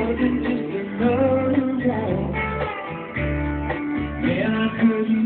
more than just a one, Yeah, I could